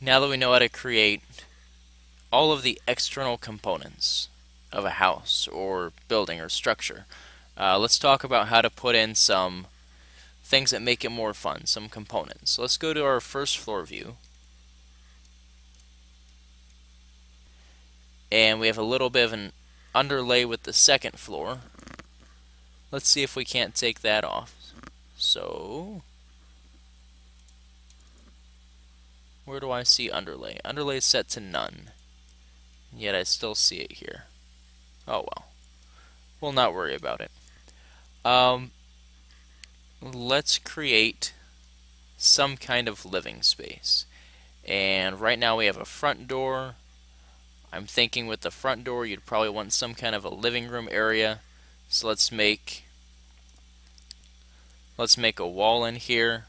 Now that we know how to create all of the external components of a house or building or structure, uh, let's talk about how to put in some things that make it more fun, some components. So let's go to our first floor view. And we have a little bit of an underlay with the second floor. Let's see if we can't take that off. So, where do I see underlay? Underlay is set to none. Yet I still see it here. Oh well. We'll not worry about it. Um, let's create some kind of living space. And right now we have a front door. I'm thinking with the front door you'd probably want some kind of a living room area. So let's make let's make a wall in here.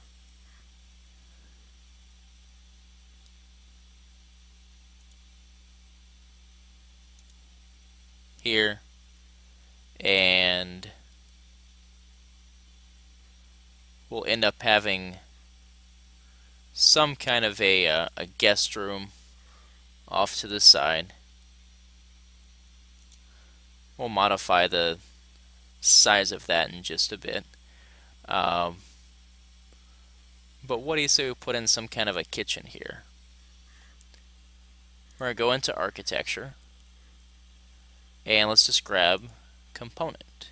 Here and we'll end up having some kind of a, uh, a guest room off to the side. We'll modify the size of that in just a bit. Um, but what do you say we put in some kind of a kitchen here? We're going to go into architecture and let's just grab component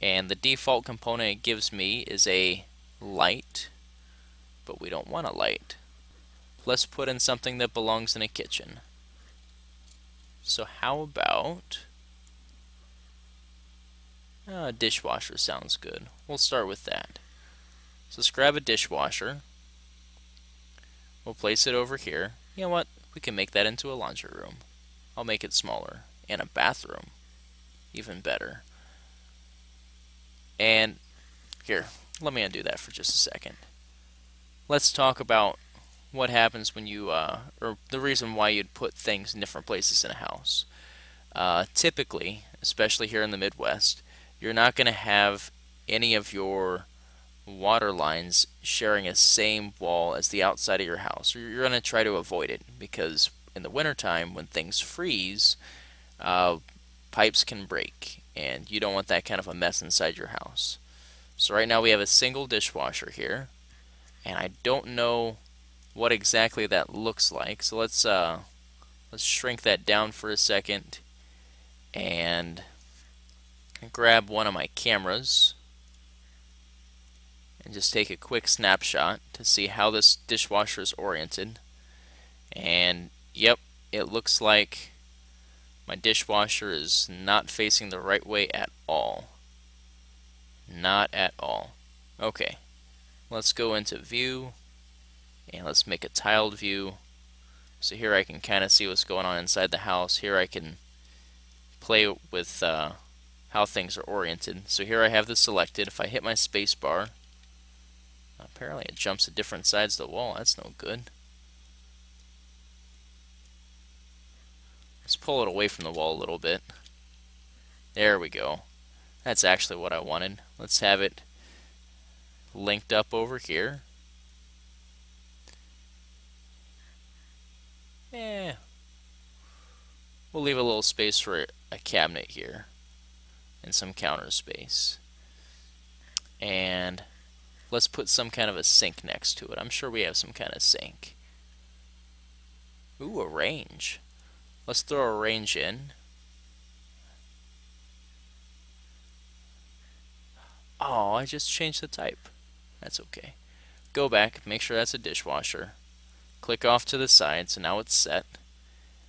and the default component it gives me is a light but we don't want a light. Let's put in something that belongs in a kitchen. So how about uh, a dishwasher sounds good. We'll start with that. So let's grab a dishwasher. We'll place it over here. You know what? We can make that into a laundry room. I'll make it smaller and a bathroom. Even better. And here, let me undo that for just a second. Let's talk about what happens when you, uh, or the reason why you'd put things in different places in a house. Uh, typically, especially here in the Midwest, you're not going to have any of your water lines sharing a same wall as the outside of your house. You're going to try to avoid it because in the wintertime when things freeze, uh, pipes can break and you don't want that kind of a mess inside your house. So right now we have a single dishwasher here, and I don't know what exactly that looks like. So let's uh, let's shrink that down for a second, and grab one of my cameras and just take a quick snapshot to see how this dishwasher is oriented. And yep, it looks like my dishwasher is not facing the right way at all. Not at all. Okay, let's go into view and let's make a tiled view. So here I can kind of see what's going on inside the house. Here I can play with uh, how things are oriented. So here I have this selected. If I hit my space bar, apparently it jumps to different sides of the wall. That's no good. Let's pull it away from the wall a little bit. There we go. That's actually what I wanted. Let's have it linked up over here. Yeah. We'll leave a little space for a cabinet here and some counter space. And let's put some kind of a sink next to it. I'm sure we have some kind of sink. Ooh, a range. Let's throw a range in. Oh, I just changed the type. That's okay. Go back, make sure that's a dishwasher. Click off to the side, so now it's set.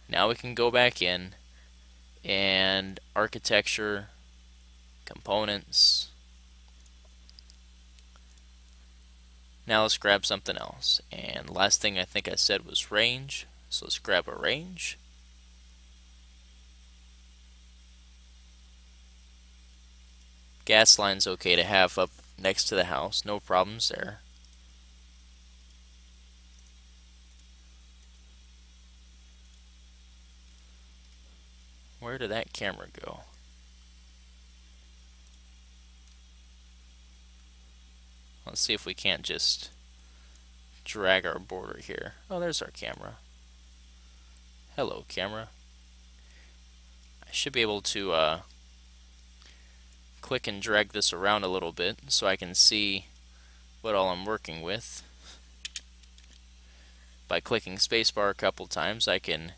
Now we can go back in and architecture, components. Now let's grab something else. And last thing I think I said was range. So let's grab a range. Gas line's okay to have up next to the house, no problems there. Where did that camera go? Let's see if we can't just drag our border here. Oh, there's our camera. Hello, camera. I should be able to uh, click and drag this around a little bit so I can see what all I'm working with. By clicking spacebar a couple times, I can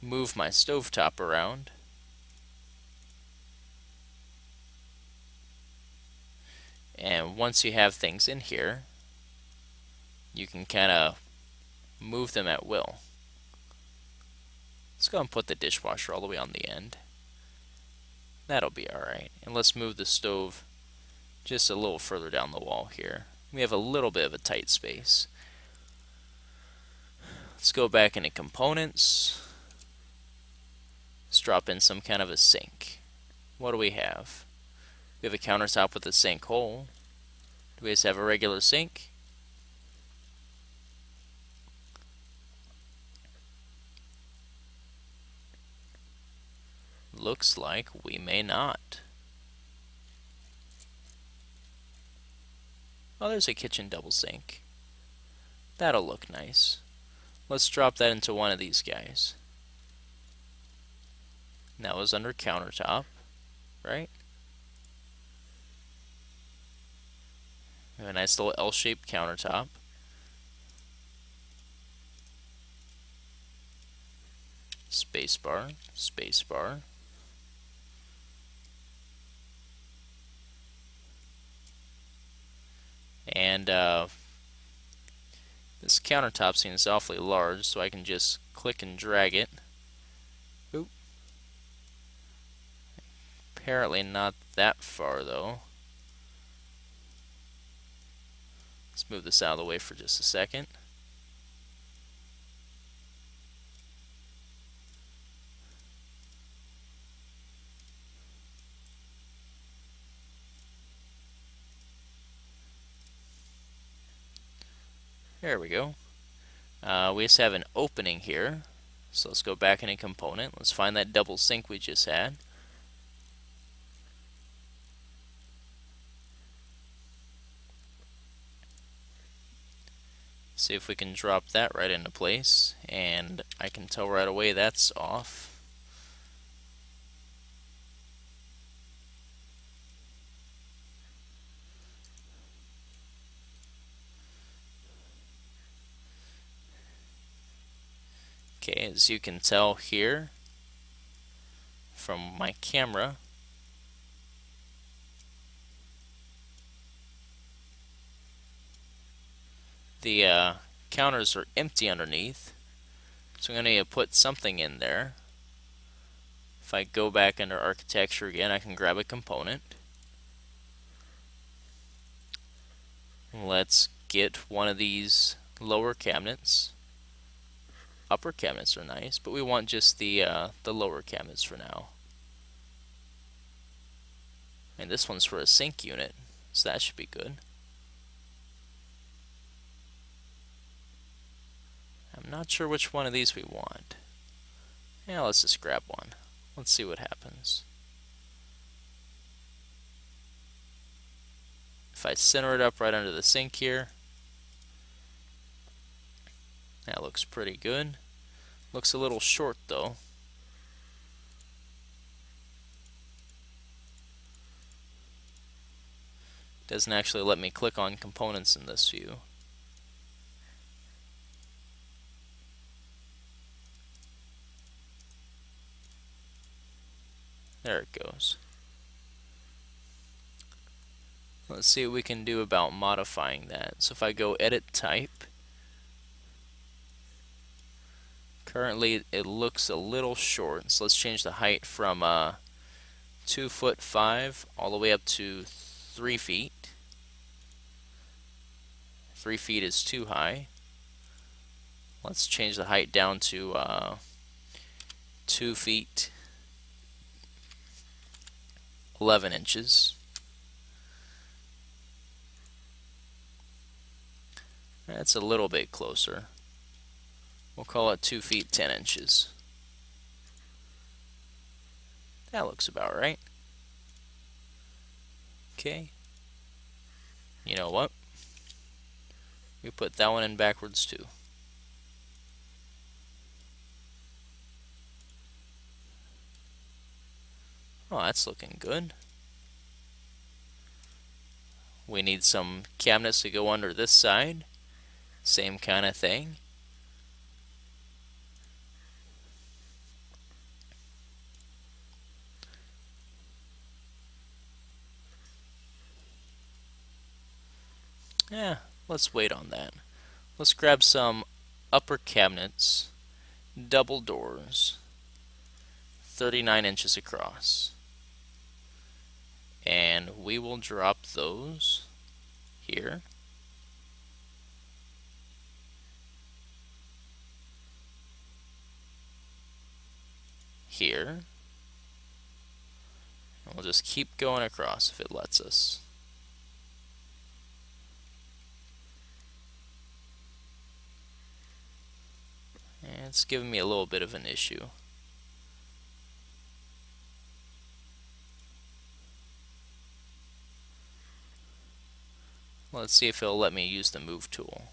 move my stovetop around. And once you have things in here, you can kind of move them at will. Let's go and put the dishwasher all the way on the end. That'll be alright. And let's move the stove just a little further down the wall here. We have a little bit of a tight space. Let's go back into components. Let's drop in some kind of a sink. What do we have? We have a countertop with a sink hole. Do we just have a regular sink? Looks like we may not. Oh, there's a kitchen double sink. That'll look nice. Let's drop that into one of these guys. That was under countertop, right? We have a nice little L-shaped countertop. Spacebar, spacebar. And uh, this countertop seems awfully large, so I can just click and drag it. Oop. Apparently not that far, though. Let's move this out of the way for just a second. There we go. Uh, we just have an opening here. So let's go back in a component. Let's find that double sink we just had. See if we can drop that right into place. And I can tell right away that's off. Okay, as you can tell here from my camera, the uh, counters are empty underneath. So I'm going to to put something in there. If I go back under architecture again, I can grab a component. Let's get one of these lower cabinets upper cabinets are nice, but we want just the uh, the lower cabinets for now. And this one's for a sink unit, so that should be good. I'm not sure which one of these we want. Yeah, let's just grab one. Let's see what happens. If I center it up right under the sink here, that looks pretty good. Looks a little short though. Doesn't actually let me click on components in this view. There it goes. Let's see what we can do about modifying that. So if I go edit type, Currently it looks a little short, so let's change the height from uh, 2 foot 5 all the way up to 3 feet. 3 feet is too high. Let's change the height down to uh, 2 feet 11 inches. That's a little bit closer. We'll call it 2 feet 10 inches. That looks about right. Okay. You know what? we put that one in backwards too. Oh, that's looking good. We need some cabinets to go under this side. Same kind of thing. Yeah, let's wait on that. Let's grab some upper cabinets, double doors, 39 inches across and we will drop those here. Here. And we'll just keep going across if it lets us. And it's giving me a little bit of an issue. Let's see if it'll let me use the move tool.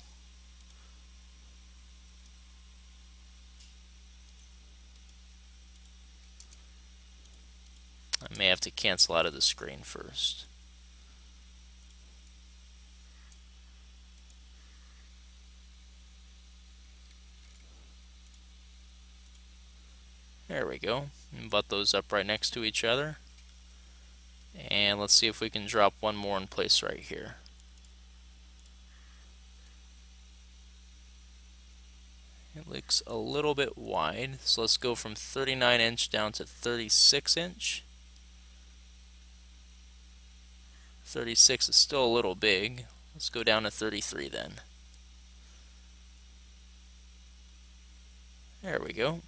I may have to cancel out of the screen first. There we go. And butt those up right next to each other. And let's see if we can drop one more in place right here. It looks a little bit wide, so let's go from 39 inch down to 36 inch. 36 is still a little big. Let's go down to 33 then. There we go.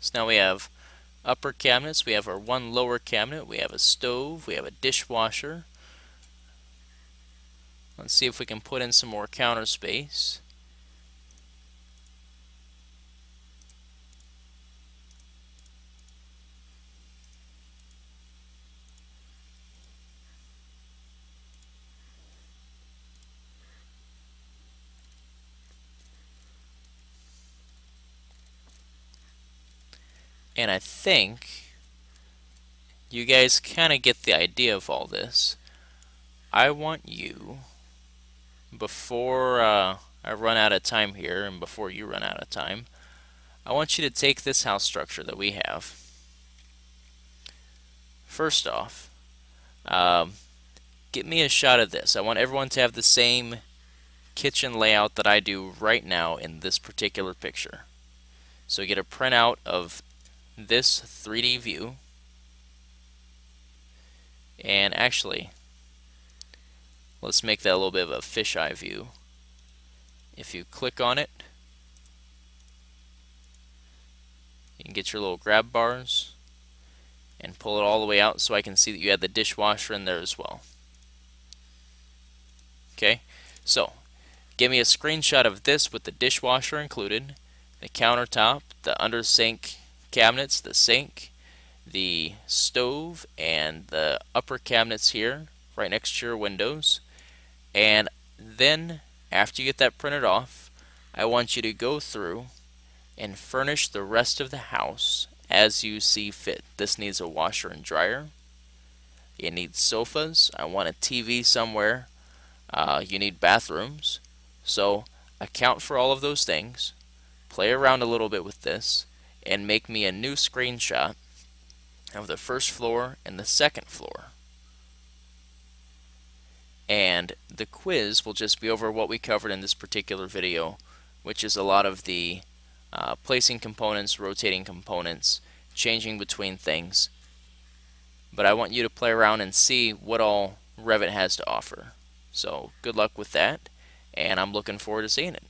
So now we have upper cabinets, we have our one lower cabinet, we have a stove, we have a dishwasher. Let's see if we can put in some more counter space. And I think you guys kind of get the idea of all this. I want you, before uh, I run out of time here, and before you run out of time, I want you to take this house structure that we have. First off, um, get me a shot of this. I want everyone to have the same kitchen layout that I do right now in this particular picture. So get a printout of this 3D view. And actually let's make that a little bit of a fisheye view. If you click on it you can get your little grab bars and pull it all the way out so I can see that you had the dishwasher in there as well. Okay so give me a screenshot of this with the dishwasher included the countertop the under sink cabinets, the sink, the stove, and the upper cabinets here, right next to your windows. And then, after you get that printed off, I want you to go through and furnish the rest of the house as you see fit. This needs a washer and dryer. It needs sofas. I want a TV somewhere. Uh, you need bathrooms. So account for all of those things. Play around a little bit with this and make me a new screenshot of the first floor and the second floor. And the quiz will just be over what we covered in this particular video, which is a lot of the uh, placing components, rotating components, changing between things. But I want you to play around and see what all Revit has to offer. So good luck with that, and I'm looking forward to seeing it.